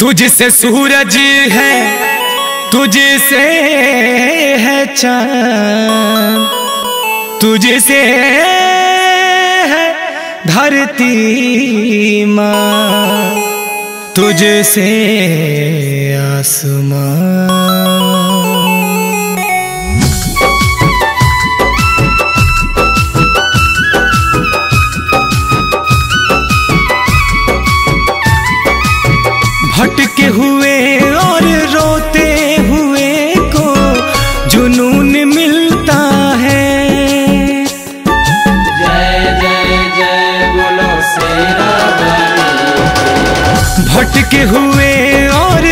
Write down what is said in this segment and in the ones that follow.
तुझसे सूरज है तुझसे है चाँद तुझसे है धरती माँ तुझसे आसमां। भटके हुए और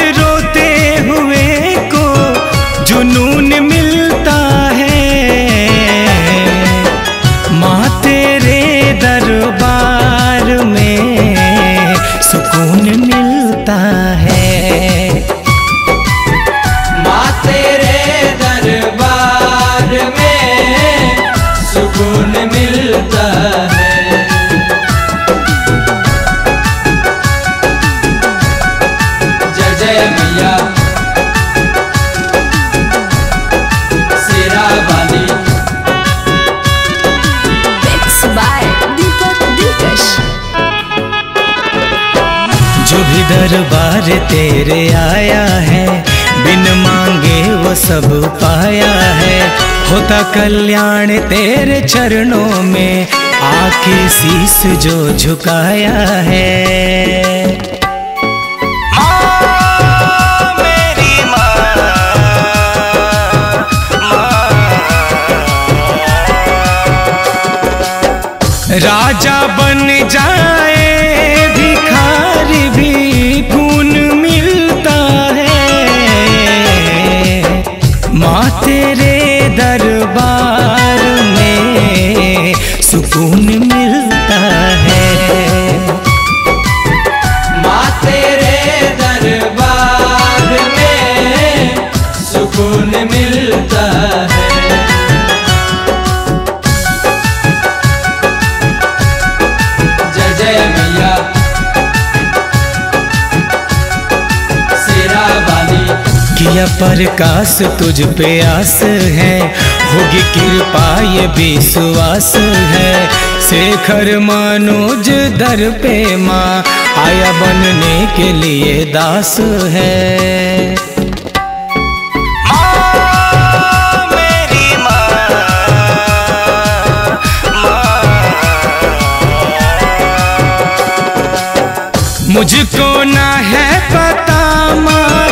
दरबार तेरे आया है। बिन मांगे वो सब पाया है। होता कल्याण तेरे चरणों में। आके शीस जो झुकाया है। राजा बन जाए तेरे किया प्रकाश तुझ पे आस है, होगी कृपा ये विश्वास है। शेखर मनोज दर पे माँ, आया बनने के लिए दास है। मुझको ना है पता माँ